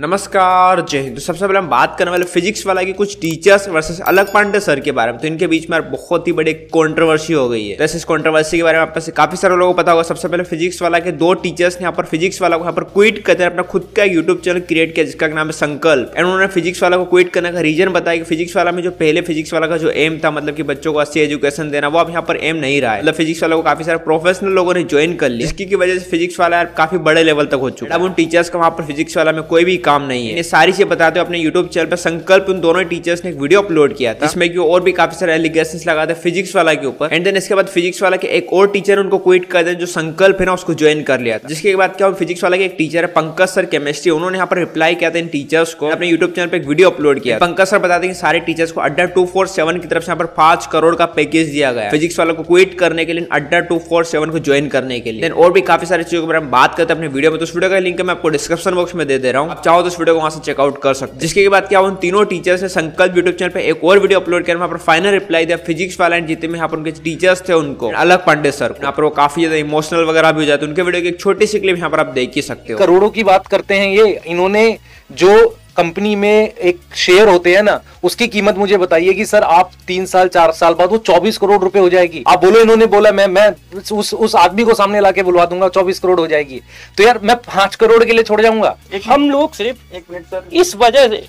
नमस्कार, जय हिंद। तो सबसे पहले हम बात करने वाले फिजिक्स वाला की कुछ टीचर्स वर्सेस अलग पांडे सर के बारे में। तो इनके बीच में बहुत ही बड़ी कंट्रोवर्सी हो गई है। तो इस कंट्रोवर्सी के बारे में आपसे काफ़ी सारे लोगों को पता होगा। सबसे पहले फिजिक्स वाला के दो टीचर्स ने यहाँ पर फिजिक्स वाला को यहाँ पर क्विट करते हैं। अपना खुद का यूट्यूब चैनल क्रिएट किया, जिसका नाम है संकल्प। एंड उन्होंने फिजिक्स वाला को क्विट करने का रीजन बताया कि फिजिक्स वाला में जो पहले फिजिक्स वाला का जो एम था मतलब कि बच्चों को अच्छी एजुकेशन देना, वो अब यहाँ पर एम नहीं रहा है। मतलब फिजिक्स वाला को काफ़ी सारे प्रोफेशनल लोगों ने ज्वाइन कर लिया। जिसकी वजह से फिजिक्स वाला काफ़ी बड़े लेवल तक हो चुका है। अब उन टीचर्स का वहाँ पर फिजिक्स वाला में कोई भी काम नहीं है। सारी सारी चीज़ें बताते हो अपने यूट्यूब चैनल पर संकल्प उन दोनों टीचर्स ने एक वीडियो अपलोड किया था। जिसमें कि और भी काफ़ी सारे एलिगेशन लगा लगाते फिजिक्स वाला के ऊपर। एंड देन इसके बाद फिजिक्स वाला के एक और टीचर उनको क्विट कर दे जो संकल्प है ना उसको ज्वाइन कर लिया था। जिसके बाद क्या फिजिक्स वाला के एक टीचर है पंकज सर केमिस्ट्री उन्होंने यहाँ पर रिप्लाई किया था इन टीचर्स को। अपने यूट्यूब चैनल पर एक वीडियो अपलोड किया पंकज सर बताते हैं सारे टीचर्स को अड्डा टू फोर सेवन की तरफ़ से यहाँ पर पाँच करोड़ का पैकेज दिया गया फिजिक्स वाला को क्विट करने के लिए अड्डा टू फोर सेवन को ज्वाइन करने के लिए। और भी काफ़ी सारी चीज़ों के बारे में बात करते हैं अपने वीडियो में तो उस वीडियो का लिंक मैं आपको डिस्क्रिप्शन बॉक्स में दे दे रहा हूँ। आप चाहो तो इस वीडियो को वहाँ से चेकआउट कर सकते हैं। जिसके बाद क्या उन तीनों टीचर्स ने संकल्प यूट्यूब चैनल पर एक और वीडियो अपलोड किया, वहाँ पर फाइनल रिप्लाई दिया फिजिक्स वाला एंड जितने यहाँ पर उनके टीचर्स थे उनको, अलग पांडे सर यहाँ पर वो काफ़ी ज़्यादा इमोशनल वगैरह भी हो जाते उनके वीडियो की एक छोटी सी क्लिप यहाँ पर आप देख ही सकते हो। करोड़ों की बात करते हैं ये, इन्होंने जो कंपनी में एक शेयर होते हैं ना उसकी कीमत मुझे बताइए कि सर आप तीन साल चार साल बाद वो चौबीस करोड़ रुपए हो जाएगी। आप बोलो इन्होंने बोला मैं मैं उस उस आदमी को सामने लाके बुलवा दूँगा चौबीस करोड़ हो जाएगी। तो यार मैं पाँच करोड़ के लिए छोड़ जाऊँगा। हम लोग सिर्फ़ एक मिनट सर। इस वजह से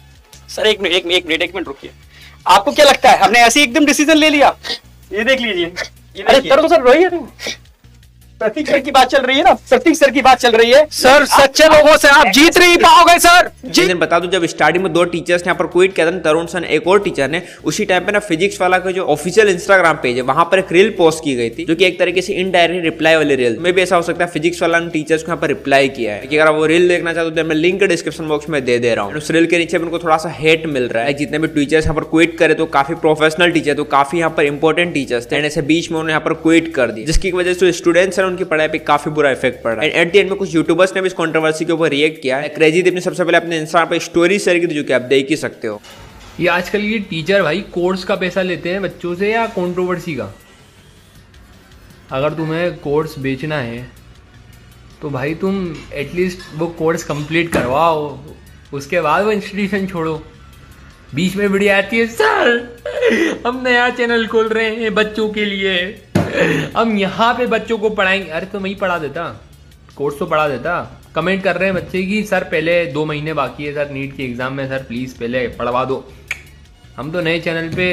सर एक मिनट एक मिनट एक मिनट एक मिनट रुकिए। आपको क्या लगता है हमने ऐसे एकदम डिसीज़न ले लिया? ये देख लीजिए। अरे तरुण सर रोइए। प्रतीक सर की बात चल रही है ना? प्रतीक सर की बात चल रही है। सर सच्चे लोगों से आप जीत नहीं पाओगे सर। जी बता दू जब स्टार्टिंग में दो टीचर्स ने यहाँ पर क्विट किया था तरुण सर एक और टीचर ने उसी टाइम पे ना फिजिक्स वाला का जो ऑफिशियल इंस्टाग्राम पेज है वहाँ पर एक रील पोस्ट की गई थी जो कि एक तरीके से इनडायरेक्ट रिप्लाई वाली रील में भी ऐसा हो सकता है फिजिक्स वाला ने टीचर्स को यहाँ पर रिप्लाई किया है। अगर वो रील देखना चाहते तो मैं लिंक डिस्क्रिप्शन बॉक्स में दे दे रहा हूँ। उस रील के नीचे उनको थोड़ा सा हेट मिल रहा है। जितने भी टीचर्स यहाँ पर क्विट करे तो काफ़ी प्रोफेशनल टीचर तो काफ़ी यहाँ पर इंपॉर्टेंट टीचर्स थे। ऐसे बीच में उन्होंने यहाँ पर क्विट कर दी जिसकी वजह से स्टूडेंट्स है उनकी पढ़ाई पर काफ़ी बुरा इफ़ेक्ट पड़। रहा है एट द एंड में कुछ यूट्यूबर्स ने भी इस कंट्रोवर्सी के ऊपर रिएक्ट किया है। क्रेजी ने सबसे पहले अपने इंस्टा पे स्टोरी शेयर की जो कि आप देख ही सकते हो। ये आजकल ये टीचर भाई कोर्स का पैसा लेते हैं बच्चों से या कंट्रोवर्सी का? अगर तुम्हें कोर्स बेचना है तो भाई तुम एटलीस्ट वो कोर्स कंप्लीट करवाओ। उसके बाद वो इंस्टीट्यूशन छोड़ो। बीच में वीडियो आती है सर हम नया चैनल खोल रहे हैं बच्चों के लिए। हम यहाँ पे बच्चों को पढ़ाएँगे। अरे तो मैं पढ़ा देता। कोर्स तो पढ़ा देता। कमेंट कर रहे हैं बच्चे की, सर, पहले दो महीने बाकी है, सर नीट के एग्ज़ाम में सर प्लीज़ पहले पढ़वा दो। हम तो नए चैनल पे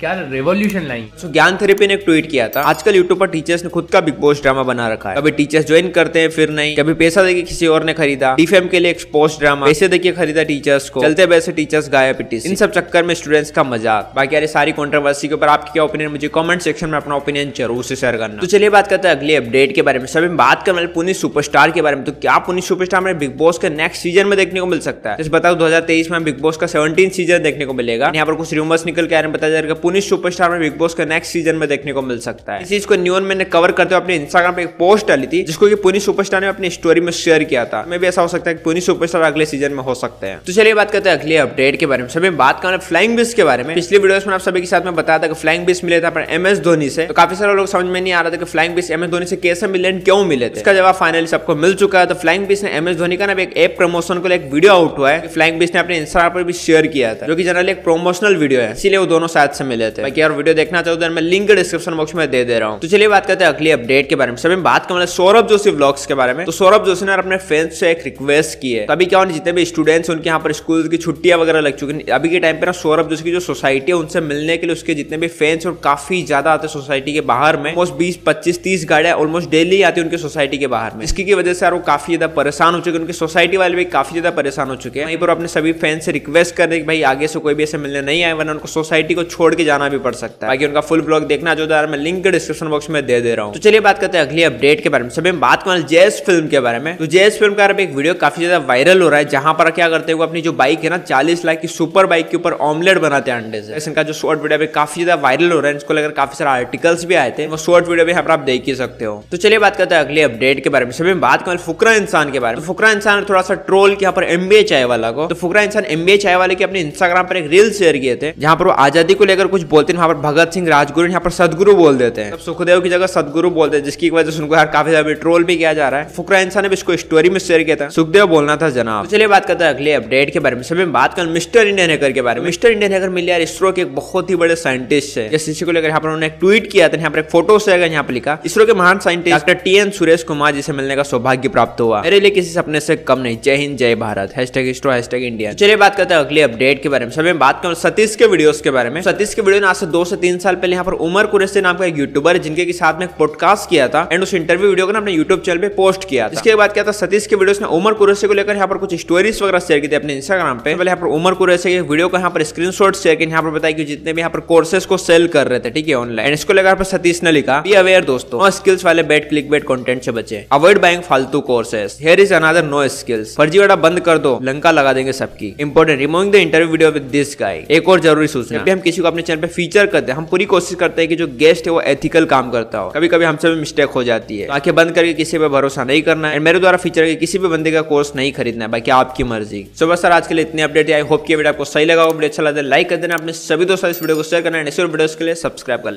क्या रेवोल्यूशन लाइन तो ज्ञान थेरेपी ने एक ट्वीट किया था। आजकल यूट्यूब पर टीचर्स ने खुद का बिग बॉस ड्रामा बना रखा है। कभी टीचर्स ज्वाइन करते हैं, फिर नहीं। कभी पैसा देके किसी और ने खरीदा। डीफेम के लिए एक्सपोज ड्रामा पैसे देके खरीदा टीचर्स को। चलते वैसे टीचर्स गाया पिटिस इन सब चक्कर में स्टूडेंट्स का मज़ाक। बाकी यार सारी कॉन्ट्रोवर्सी के ऊपर आपकी क्या ओपिनियन मुझे कॉमेंट सेक्शन में अपना ओपिनियन ज़रूर से शेयर करना। तो चलिए बात करते हैं अगले अपडेट के बारे में। सभी बात करने वाले पुनिस सुपरस्टार के बारे में। तो क्या पुनिस सुपरस्टार में बिग बॉस के नेक्स्ट सीज़न में देखने को मिल सकता है? बताओ दो हज़ार तेईस में बिग बॉस का सेवनटीन सीज़न देखने को मिलेगा। यहाँ पर कुछ रूमर्स निकल के आ रहे हैं बताया जा रहा है पुनिस सुपरस्टार में बिग बॉस का नेक्स्ट सीज़न में देखने को मिल सकता है। इस चीज़ को न्यून मैंने कवर करते हुए अपने इंस्टाग्राम पे एक पोस्ट डाली थी, जिसको कि पुनिस सुपरस्टार ने अपनी स्टोरी में शेयर किया था। मैं भी ऐसा हो सकता है कि पुनिस सुपरस्टार अगले सीज़न में हो सकते हैं। तो चलिए बात करते हैं अगले अपडेट के बारे में। सभी बात करें फ्लाइंग बिस के बारे में। पिछले वीडियो में आप सभी के साथ में बताया था कि फ्लाइंग बिस मिले था एम एस धोनी से। तो काफ़ी सारे लोग समझ में नहीं आ रहा था कि फ्लाइंग बिस एम एस धोनी से कैसे मिले क्यों मिले थे। इसका जवाब फाइनली सबको मिल चुका है। तो फ्लाइंग बिस ने एम एस धोनी का ना एक ऐप प्रमोशन को एक वीडियो आउट हुआ है। फ्लाइंग बिस ने अपने इंस्टाग्राम पर भी शेयर किया था, जो कि जनरली एक प्रोमोशनल वीडियो है। इसीलिए वो दोनों साथ से मिले थे। बाकी यार वीडियो देखना चाहो तो मैं लिंक डिस्क्रिप्शन बॉक्स में दे दे रहा हूँ। तो चलिए बात करते हैं अगली अपडेट के बारे में। सभी बात करें सौरभ जोशी ब्लॉग्स के बारे में। तो सौरभ जोशी ने अपने फ्रेंड्स से एक रिक्वेस्ट की है। तभी क्या होने, जितने भी स्टूडेंट्स उनके यहाँ पर स्कूल की छुट्टियाँ वगैरह लग चुकी है। अभी के टाइम पे ना सौरभ जोशी की जो सोसाइटी है, उनसे मिलने के लिए उसके जितने भी फैंस और काफ़ी ज़्यादा आते हैं सोसाइटी के बाहर में। ऑलमोस्ट बीस, पच्चीस, तीस गाड़ियाँ ऑलमोस्ट डेली आती है उनकी सोसाइटी के बाहर में। इसकी वजह से यार वो काफ़ी ज़्यादा परेशान हो चुके उनकी सोसाइटी वाले भी काफ़ी ज़्यादा परेशान हो चुके हैं। वहीं पर अपने सभी फैंस से रिक्वेस्ट कर रहे कि भाई आगे से कोई भी ऐसे मिलने नहीं आए, वरना उनको सोसाइटी को छोड़ के जाना भी पड़ सकता है। बाकी उनका फुल ब्लॉग देखना, जो मैं लिंक डिस्क्रिप्शन बॉक्स में दे दे रहा हूँ। तो चलिए बात करते हैं अगली अपडेट के बारे में। सभी बात करें जेस फ़िल्म के बारे में। तो जेस फ़िल्म का एक वीडियो काफ़ी ज़्यादा वायरल हो रहा है, जहाँ पर क्या करते हैं अपनी जो बाइक है ना, चालीस लाख की सुपर बाइक के ऊपर ऑमलेट बनाते हैं अंडे से। इनका जो शॉर्ट वीडियो भी काफ़ी ज़्यादा वायरल हो रहा है, इसको लेकर काफ़ी सारे आर्टिकल्स भी आए थे, वो शॉर्ट वीडियो भी यहाँ पर आप देख ही सकते हो। तो चलिए बात करते हैं अगले अपडेट के बारे में। सभी बात करें फुकरा इंसान के बारे में। तो फुकरा इंसान थोड़ा सा ट्रोल किया पर एमबीए चाय वाला को। तो फुकरा इंसान एमबीए चाय वाले की अपने इंस्टाग्राम पर एक रील शेयर किए थे। जहाँ पर वो आज़ादी को लेकर कुछ बोलते हैं, वहाँ पर भगत सिंह राजगुरु, यहाँ पर सदगुरु बोल देते हैं। सुखदेव की जगह सदगुरु बोलते हैं, जिसकी वजह से उनको यार काफ़ी ज़्यादा ट्रोल भी किया जा रहा है। फुकरा इंसान ने इसको स्टोरी में शेयर किया था। सुखदेव बोलना था, जनाब। तो चलिए बात करते हैं अगले अपडेट के बारे में। सभी बात कर मिस्टर इंडियन हैकर के बारे में। मिस्टर इंडियन हैकर मिल यार इसरो के एक बहुत ही बड़े साइंटिस्ट है जिस इसी को लेकर यहाँ पर उन्होंने ट्वीट किया था, यहाँ पर एक फ़ोटो से यहाँ पर लिखा, इसरो के महान scientist doctor T N Suresh Kumar जिसे मिलने का सौभाग्य प्राप्त हुआ। मेरे लिए किसी सपने से कम नहीं। जय हिंद, जय भारत। इसरो हैशटैग इंडिया चलिए बात करते हैं अगले अपडेट के बारे में। सभी बात करें सतीश के वीडियोस के बारे में। सतीश के वीडियो ने आज से दो से तीन साल पहले यहाँ पर उमर कुरेशी नाम का एक यूट्यूबर है, जिनके साथ में पॉडकास्ट किया था एंड उस इंटरव्यू वीडियो को ना अपने यूट्यूब चैनल पे पोस्ट किया था। इसके बाद क्या था, सतीश के वीडियोस ने उमर कुरेशी को लेकर यहाँ पर कुछ स्टोरीज वगैरह शेयर की थी अपने इंस्टाग्राम पे। पहले यहाँ पर उमर कुरेशी के वीडियो को यहाँ पर स्क्रीन शॉट शेयर किया यहाँ पर बताया कि जितने भी यहाँ पर कोर्सेज को सेल कर रहे थे, ठीक है ऑनलाइन इसको लेकर पर सतीश ने लिखा बी अवेयर दोस्तों स्किल्स वाले बेट क्लिक बेट कॉन्टेंट से बचे। अवॉइड बाइंग फालतू courses here is another no skills फर्जीवाड़ा बंद कर दो, लंका लगा देंगे सबकी। Important removing the interview video with this guy एक और ज़रूरी सूचना। जब भी हम किसी को अपने चैनल पे फीचर करते हैं हम पूरी कोशिश करते हैं कि जो गेस्ट है वो एथिकल काम करता हो। कभी कभी हमसे भी मिस्टेक हो जाती है। आँखें बंद करके किसी पे भरोसा नहीं करना है। मेरे द्वारा फीचर के किसी भी बंदे का कोर्स नहीं खरीदना है बाकी आपकी मर्ज़ी। सो बस सर आज के लिए इतनी अपडेट आई होप की वीडियो आपको सही लगा वीडियो अच्छा है लाइक कर देना। अपने सभी दोस्तों इस वीडियो को शेयर करना है। वीडियो के लिए सब्सक्राइब कर